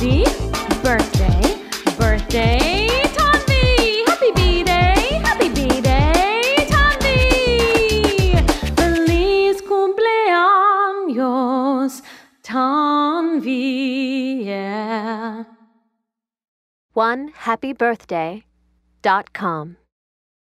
Tanvee. Birthday, birthday, Tanvee. Happy B Day, happy B Day, Tanvee. Feliz cumpleaños, Tanvee. Yeah. One happy birthday dot com.